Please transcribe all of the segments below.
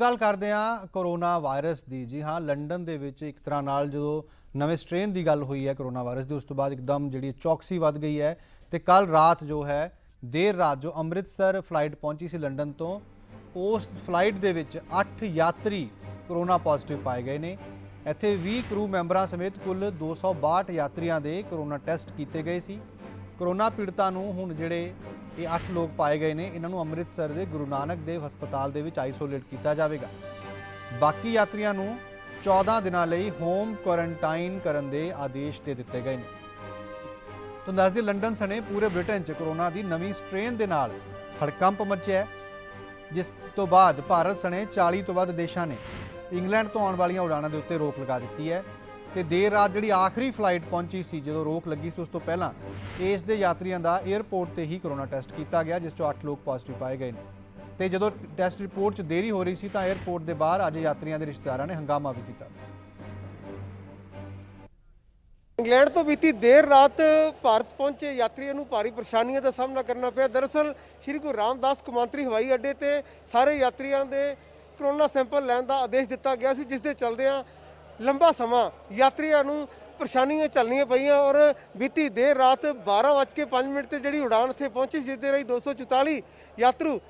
ਗੱਲ ਕਰਦੇ ਹਾਂ ਕੋਰੋਨਾ ਵਾਇਰਸ ਦੀ। ਜੀ ਹਾਂ, ਲੰਡਨ ਦੇ ਵਿੱਚ ਇੱਕ ਤਰ੍ਹਾਂ ਨਾਲ ਜਦੋਂ ਨਵੇਂ ਸਟ੍ਰੇਨ ਦੀ ਗੱਲ ਹੋਈ ਹੈ ਕੋਰੋਨਾ ਵਾਇਰਸ ਦੀ, ਉਸ ਤੋਂ ਬਾਅਦ ਇੱਕਦਮ ਜਿਹੜੀ ਚੌਕਸੀ ਵੱਧ ਗਈ ਹੈ ਤੇ ਕੱਲ ਰਾਤ ਜੋ ਹੈ, ਦੇਰ ਰਾਤ ਜੋ ਅੰਮ੍ਰਿਤਸਰ ਫਲਾਈਟ ਪਹੁੰਚੀ ਸੀ ਲੰਡਨ ਤੋਂ, ਉਸ ਫਲਾਈਟ ਦੇ ਵਿੱਚ 8 ਯਾਤਰੀ ਕੋਰੋਨਾ ਪੋਜ਼ਿਟਿਵ ਪਾਏ ਗਏ ਨੇ। ਇੱਥੇ 20 ਕਰੂ ਮੈਂਬਰਾਂ ਸਮੇਤ ਕੁੱਲ 262 ਯਾਤਰੀਆਂ ਦੇ ਕੋਰੋਨਾ ਟੈਸਟ ਕੀਤੇ ਗਏ ਸੀ। ਕੋਰੋਨਾ ਪੀੜਤਾਂ ਨੂੰ ਹੁਣ ਜਿਹੜੇ ਇਹ 8 ਲੋਕ ਪਾਏ ਗਏ ਨੇ। ਇਹਨਾਂ ਨੂੰ ਅੰਮ੍ਰਿਤਸਰ ਦੇ ਗੁਰੂ ਨਾਨਕ ਦੇਵ ਹਸਪਤਾਲ ਦੇ ਵਿੱਚ ਆਈਸੋਲੇਟ ਕੀਤਾ ਜਾਵੇਗਾ। ਬਾਕੀ ਯਾਤਰੀਆਂ ਨੂੰ 14 ਦਿਨਾਂ ਲਈ ਹੋਮ ਕੁਆਰੰਟਾਈਨ ਕਰਨ ਦੇ ਆਦੇਸ਼ ਦੇ ਦਿੱਤੇ ਗਏ ਨੇ। ਤੋਂ ਦੱਸਦੀ ਲੰਡਨ ਸਣੇ ਪੂਰੇ ਬ੍ਰਿਟੇਨ 'ਚ ਕਰੋਨਾ ਦੀ ਨਵੀਂ ਸਟ੍ਰੇਨ ਦੇ ਨਾਲ ਹੜਕੰਪ ਮਚਿਆ ਜਿਸ ਤੋਂ ਬਾਅਦ ਭਾਰਤ ਸਣੇ 40 ਤੋਂ ਵੱਧ ਦੇਸ਼ਾਂ ਨੇ ਇੰਗਲੈਂਡ ਤੋਂ ਆਉਣ ਵਾਲੀਆਂ ਉਡਾਣਾਂ ਦੇ ਉੱਤੇ ਰੋਕ ਲਗਾ ਦਿੱਤੀ ਹੈ। ਤੇ ਦੇਰ ਰਾਤ ਜਿਹੜੀ ਆਖਰੀ ਫਲਾਈਟ ਪਹੁੰਚੀ ਸੀ, ਜਦੋਂ ਰੋਕ ਲੱਗੀ ਸੀ, ਉਸ ਤੋਂ ਪਹਿਲਾਂ ਇਸ ਦੇ ਯਾਤਰੀਆਂ ਦਾ 에ਅਰਪੋਰਟ ਤੇ ਹੀ ਕਰੋਨਾ ਟੈਸਟ ਕੀਤਾ ਗਿਆ, ਜਿਸ ਚੋਂ 8 ਲੋਕ ਪੋਜ਼ਿਟਿਵ ਪਾਏ ਗਏ ਨੇ। ਤੇ ਜਦੋਂ ਟੈਸਟ ਰਿਪੋਰਟ 'ਚ ਦੇਰੀ ਹੋ ਰਹੀ ਸੀ, ਤਾਂ 에ਅਰਪੋਰਟ ਦੇ ਬਾਹਰ ਅੱਜ ਯਾਤਰੀਆਂ ਦੇ ਰਿਸ਼ਤੇਦਾਰਾਂ ਨੇ ਹੰਗਾਮਾ ਵੀ ਕੀਤਾ। ਇੰਗਲੈਂਡ ਤੋਂ ਬੀਤੀ ਦੇਰ ਰਾਤ ਭਾਰਤ ਪਹੁੰਚੇ ਯਾਤਰੀਆਂ ਨੂੰ ਭਾਰੀ ਪਰੇਸ਼ਾਨੀਆਂ ਦਾ ਸਾਹਮਣਾ ਕਰਨਾ ਪਿਆ। ਦਰਅਸਲ, ਸ਼੍ਰੀ ਗੁਰੂ ਰਾਮਦਾਸ ਕੌਮਾਂਤਰੀ ਹਵਾਈ ਅੱਡੇ ਤੇ ਸਾਰੇ ਯਾਤਰੀਆਂ ਦੇ ਕਰੋਨਾ ਸੈਂਪਲ ਲੈਣ ਦਾ ਆਦੇਸ਼ ਦਿੱਤਾ ਗਿਆ ਸੀ, ਜਿਸ ਦੇ ਚਲਦਿਆਂ ਲੰਬਾ ਸਮਾਂ ਯਾਤਰੀਆਂ ਨੂੰ ਪਰੇਸ਼ਾਨੀਆਂ ਚੱਲਣੀਆਂ ਪਈਆਂ ਔਰ ਬੀਤੀ ਦੇਰ ਰਾਤ 12:05 ਮਿੰਟ ਤੇ ਜਿਹੜੀ ਉਡਾਨ ਉੱਥੇ ਪਹੁੰਚੀ, ਜਿਸ ਦੇ ਰਾਹੀਂ 244 ਯਾਤਰੂ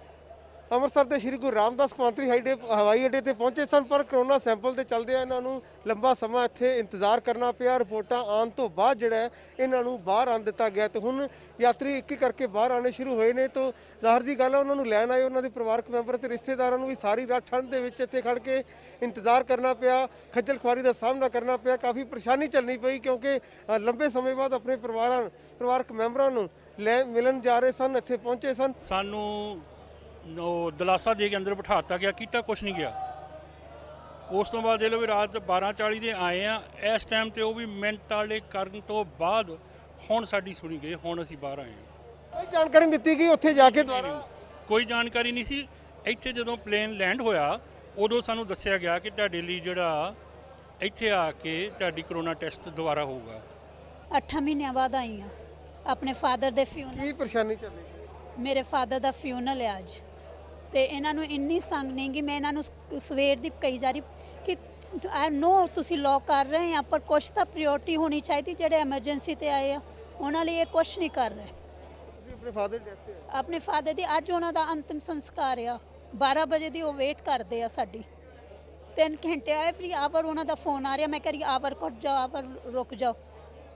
ਅੰਮ੍ਰਿਤਸਰ ਦੇ ਸ਼੍ਰੀ ਗੁਰੂ ਰਾਮਦਾਸ ਕੌਮਾਂਤਰੀ ਹਾਈਡੇ ਹਵਾਈ ਅੱਡੇ ਤੇ ਪਹੁੰਚੇ ਸਨ, ਪਰ ਕਰੋਨਾ ਸੈਂਪਲ ਦੇ ਚਲਦੇ ਇਹਨਾਂ ਨੂੰ ਲੰਬਾ ਸਮਾਂ ਇੱਥੇ ਇੰਤਜ਼ਾਰ ਕਰਨਾ ਪਿਆ। ਰਿਪੋਰਟਾਂ ਆਉਣ ਤੋਂ ਬਾਅਦ ਜਿਹੜਾ ਇਹਨਾਂ ਨੂੰ ਬਾਹਰ ਆਣ ਦਿੱਤਾ ਗਿਆ ਤੇ ਹੁਣ ਯਾਤਰੀ ਇੱਕ ਇੱਕ ਕਰਕੇ ਬਾਹਰ ਆਣੇ ਸ਼ੁਰੂ ਹੋਏ ਨੇ। ਤੋਂ ਜ਼ਾਹਰ ਜੀ ਗੱਲ ਹੈ ਉਹਨਾਂ ਨੂੰ ਲੈਣ ਆਏ, ਉਹਨਾਂ ਦੇ ਪਰਿਵਾਰਕ ਮੈਂਬਰ ਤੇ ਰਿਸ਼ਤੇਦਾਰਾਂ ਨੂੰ ਵੀ ਸਾਰੀ ਰਾਤ ਠੰਡ ਦੇ ਵਿੱਚ ਇੱਥੇ ਖੜ ਕੇ ਇੰਤਜ਼ਾਰ ਕਰਨਾ ਪਿਆ, ਖੱਜਲ ਖੁਆਰੀ ਦਾ ਸਾਹਮਣਾ ਕਰਨਾ ਪਿਆ। ਕਾਫੀ ਪਰੇਸ਼ਾਨੀ ਚੱਲਣੀ ਪਈ ਕਿਉਂਕਿ ਲੰਬੇ ਸਮੇਂ ਬਾਅਦ ਆਪਣੇ ਪਰਿਵਾਰਾਂ, ਪਰਿਵਾਰਕ ਮੈਂਬਰਾਂ ਨੂੰ ਲੈ, ਮਿਲਣ ਜਾ ਰਹੇ ਸਨ, ਇੱਥੇ ਪਹੁੰਚੇ ਸਨ। ਸਾਨੂੰ ਉਹ ਦਲਾਸਾ ਦੇ ਕੇ ਅੰਦਰ ਬਿਠਾਤਾ ਗਿਆ ਕੀਤਾ ਕੁਛ ਨਹੀਂ ਗਿਆ। ਉਸ ਤੋਂ ਬਾਅਦ ਇਹ ਲੋ ਵੀ ਰਾਤ 12:40 ਦੇ ਆਏ ਆ ਇਸ ਟਾਈਮ ਤੇ ਉਹ ਵੀ ਮਿੰਟ ਵਾਲੇ ਕਰਨ ਤੋਂ ਬਾਅਦ ਹੁਣ ਸਾਡੀ ਸੁਣੀ ਗਈ ਹੁਣ ਅਸੀਂ ਬਾਹਰ ਆਏ ਹਾਂ। ਕੋਈ ਜਾਣਕਾਰੀ ਦਿੱਤੀ ਗਈ ਉੱਥੇ ਜਾ ਕੇ ਦੁਬਾਰਾ ਕੋਈ ਜਾਣਕਾਰੀ ਨਹੀਂ ਸੀ। ਇੱਥੇ ਜਦੋਂ ਪਲੇਨ ਲੈਂਡ ਹੋਇਆ ਉਦੋਂ ਸਾਨੂੰ ਦੱਸਿਆ ਗਿਆ ਕਿ ਤੁਹਾਡੇ ਲਈ ਜਿਹੜਾ ਇੱਥੇ ਆ ਕੇ ਤੁਹਾਡੀ ਕਰੋਨਾ ਟੈਸਟ ਦੁਬਾਰਾ ਹੋਊਗਾ। ਅੱਠਾਂ ਮਹੀਨਿਆਂ ਬਾਅਦ ਆਈ ਹਾਂ। ਆਪਣੇ ਫਾਦਰ ਦੇ ਫਿਊਨਲ ਕੀ ਪਰੇਸ਼ਾਨੀ ਚੱਲੀ? ਮੇਰੇ ਫਾਦਰ ਦਾ ਫਿਊਨਲ ਹੈ ਅੱਜ। ਤੇ ਇਹਨਾਂ ਨੂੰ ਇੰਨੀ ਸੰਗ ਨਹੀਂ ਕਿ ਮੈਂ ਇਹਨਾਂ ਨੂੰ ਸ- ਸਵੇਰ ਦੀ ਕਹੀ ਜਾ ਰਹੀ ਕਿ ਆਈ ਨੋ ਤੁਸੀਂ ਲੌਕ ਕਰ ਰਹੇ ਆ ਪਰ ਕੁਛ ਤਾਂ ਪ੍ਰਾਇੋਰਟੀ ਹੋਣੀ ਚਾਹੀਦੀ ਜਿਹੜੇ ਐਮਰਜੈਂਸੀ ਤੇ ਆਏ ਆ ਉਹਨਾਂ ਲਈ ਇਹ ਕੁਛ ਨਹੀਂ ਕਰ ਰਹੇ। ਤੁਸੀਂ ਆਪਣੇ ਫਾਦਰ ਡੈਥ ਤੇ ਆਪਣੇ ਫਾਦਰ ਦੀ ਅੱਜ ਉਹਨਾਂ ਦਾ ਅੰਤਿਮ ਸੰਸਕਾਰ ਆ 12 ਵਜੇ ਦੀ ਉਹ ਵੇਟ ਕਰਦੇ ਆ ਸਾਡੀ। ਤਿੰਨ ਘੰਟੇ ਐਵਰੀ ਆਵਰ ਉਹਨਾਂ ਦਾ ਫੋਨ ਆ ਰਿਹਾ ਮੈਂ ਕਹ ਰਹੀ ਆਵਰ ਕੱਟ ਜਾਓ ਆਵਰ ਰੁਕ ਜਾਓ।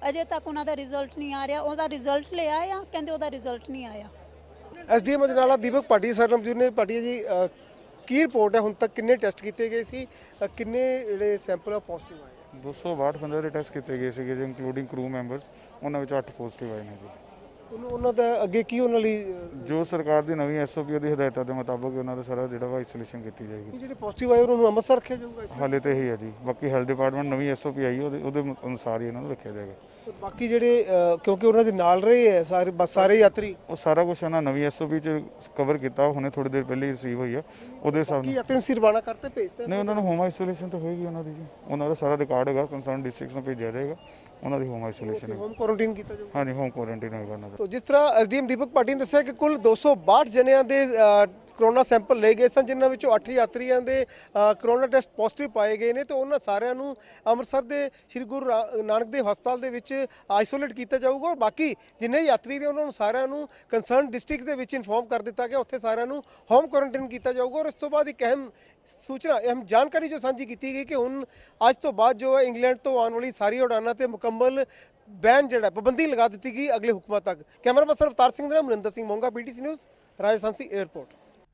ਅਜੇ ਤੱਕ ਉਹਨਾਂ ਦਾ ਰਿਜ਼ਲਟ ਨਹੀਂ ਆ ਰਿਹਾ ਉਹਦਾ ਰਿਜ਼ਲਟ ਲੈ ਆਏ ਆ ਕਹਿੰਦੇ ਉਹਦਾ ਰਿਜ਼ਲਟ ਨਹੀਂ ਆਇਆ। ਐਸਡੀਐਮ ਅਜਨਾਲਾ ਦੀਪਕ ਪਾਟੀ ਸਰਨਮਜੀਤ ਨੇ ਪਾਟੀ ਜੀ ਕੀ ਰਿਪੋਰਟ ਹੈ? ਹੁਣ ਤੱਕ ਕਿੰਨੇ ਟੈਸਟ ਕੀਤੇ ਗਏ ਸੀ? ਕਿੰਨੇ ਜਿਹੜੇ ਸੈਂਪਲ ਆ ਪੋਜ਼ਿਟਿਵ ਆਏ ਆ? 262 ਬੰਦੇ ਦੇ ਟੈਸਟ ਕੀਤੇ ਗਏ ਸੀਗੇ ਜੀ ਇਨਕਲੂਡਿੰਗ ਕਰੂ ਮੈਂਬਰਸ ਉਹਨਾਂ ਵਿੱਚ 8 ਪੋਜ਼ਿਟਿਵ ਆਏ ਨੇ ਜੀ। ਉਹਨੂੰ ਦਾ ਅੱਗੇ ਕੀ ਉਹਨਾਂ ਲਈ ਜੋ ਸਰਕਾਰ ਦੀ ਨਵੀਂ ਐਸਓਪੀ ਦੀ ਹਦਾਇਤਾਂ ਦੇ ਮੁਤਾਬਕ ਉਹਨਾਂ ਦਾ ਸਾਰਾ ਜਿਹੜਾ ਵਾ ਆਈਸੋਲੇਸ਼ਨ ਕੀਤੀ ਜਾਏਗੀ। ਜਿਹੜੇ ਪੋਜ਼ਿਟਿਵ ਆਏ ਉਹਨਾਂ ਨੂੰ ਅੰਮ੍ਰਿਤਸਰ ਰੱਖਿਆ ਜਾਊਗਾ ਹਾਲੇ ਤੇ ਇਹੀ ਹੈ ਜੀ। ਬਾਕੀ ਹੈਲਥ ਡਿਪਾਰਟਮੈਂਟ ਨਵੀਂ ਐਸਓਪੀ ਆਈ ਉਹਦੇ ਉਹਦੇ ਅਨੁਸਾਰ ਹੀ ਇਹਨਾਂ ਨੂੰ ਰੱਖਿਆ ਜਾਏਗਾ। ਬਾਕੀ ਜਿਹੜੇ ਕਿਉਂਕਿ ਉਹਨਾਂ ਦੇ ਨਾਲ ਰਹੇ ਹੈ ਸਾਰੇ ਬਸ ਸਾਰੇ ਯਾਤਰੀ। ਉਹ ਸਾਰਾ ਕੁਝ ਇਹਨਾਂ ਨਵੀਂ ਐਸਓਪੀ ਚ ਕਵਰ ਕੀਤਾ ਹੁਣੇ ਥੋੜੀ ਦੇਰ ਪਹਿਲੇ ਰਿਸੀਵ ਹੋਈ ਆ। ਉਹਦੇ ਹਿਸਾਬ ਕੀ ਨਾਲ ਯਾਤਰੀ ਨੂੰ ਸਿਰਵਾਣਾ ਕਰਤੇ ਭੇਜਤੇ। ਨਹੀਂ ਉਹਨਾਂ ਨੂੰ ਹੋਮ ਆਈਸੋਲੇਸ਼ਨ ਤਾਂ ਹੋਏਗੀ ਉਹਨਾਂ ਦੀ ਜੀ। ਉਹਨਾਂ ਦਾ ਸਾਰਾ ਰਿਕਾਰਡ ਹੈਗਾ ਕੰਸਰਨ ਡਿਸਟ੍ਰਿਕਟਸ ਨੂੰ ਭੇਜਿਆ ਜਾਏਗਾ। ਉਹਨਾਂ ਦੀ ਹੋਮ ਆਈਸੋਲੇਸ਼ਨ ਹੋਮ ਕੁਆਰੰਟਾਈਨ ਕੀਤਾ ਜਾਊਗਾ। ਹਾਂਜੀ ਹੋਮ ਕੁਆਰੰਟਾਈਨ ਹੋਏਗਾ ਉਹਨਾਂ ਦਾ। ਤੋ ਜਿਸ ਤਰ੍ਹਾਂ ਐਸਡੀਐਮ ਦੀਪਕ ਪਾਟੀ ਨੇ ਦੱਸਿਆ ਕਿ ਕੁੱਲ 262 ਜਣਿਆਂ ਦੇ ਕਰੋਨਾ ਸੈਂਪਲ ਲਏ ਗਏ ਸਨ, ਜਿਨ੍ਹਾਂ ਵਿੱਚੋਂ 8 ਯਾਤਰੀਆਂ ਦੇ ਕਰੋਨਾ ਟੈਸਟ ਪੋਜ਼ਿਟਿਵ ਪਾਏ ਗਏ ਨੇ ਤੇ ਉਹਨਾਂ ਸਾਰਿਆਂ ਨੂੰ ਅੰਮ੍ਰਿਤਸਰ ਦੇ ਸ੍ਰੀ ਗੁਰੂ ਰਾ- ਨਾਨਕ ਦੇਵ ਹਸਪਤਾਲ ਦੇ ਵਿੱਚ ਆਈਸੋਲੇਟ ਕੀਤਾ ਜਾਊਗਾ ਔਰ ਬਾਕੀ ਜਿੰਨੇ ਯਾਤਰੀ ਨੇ ਉਹਨਾਂ ਨੂੰ ਸਾਰਿਆਂ ਨੂੰ ਕੰਸਰਨ ਡਿਸਟ੍ਰਿਕਟ ਦੇ ਵਿੱਚ ਇਨਫੋਰਮ ਕਰ ਦਿੱਤਾ ਗਿਆ, ਉੱਥੇ ਸਾਰਿਆਂ ਨੂੰ ਹੋਮ ਕੁਆਰੰਟਾਈਨ ਕੀਤਾ ਜਾਊਗਾ ਔਰ ਇਸ ਤੋਂ ਬਾਅਦ ਇੱਕ ਅਹਿਮ ਸੂਚਨਾ, ਅਹਿਮ ਜਾਣਕਾਰੀ ਜੋ ਸਾਂਝੀ ਕੀਤੀ ਗਈ ਕਿ ਹੁਣ, ਅੱਜ ਤੋਂ ਬਾਅਦ ਜੋ ਹੈ ਇੰਗਲੈਂਡ ਤੋਂ ਆਉਣ ਵਾਲੀ ਸਾਰੀ ਉਡਾਨਾਂ ਤੇ ਮੁਕੰਮਲ ਬੈਨ ਜਿਹੜਾ ਪਾਬੰਦੀ ਲਗਾ ਦਿੱਤੀ ਗਈ ਅਗਲੇ ਹੁਕਮਾਂ ਤੱਕ। ਕੈਮਰਾ ਪਰਸਨ ਅਵਤਾਰ ਸਿੰਘ ਦੇ ਨਾਲ ਮਨਿੰਦਰ ਸਿੰਘ ਮੋਂਗਾ ਪੀਟੀਸੀ ਨਿਊਜ਼ ਰਾਜਸਥਾਨ ਸੀ 에ਅਰਪੋਰਟ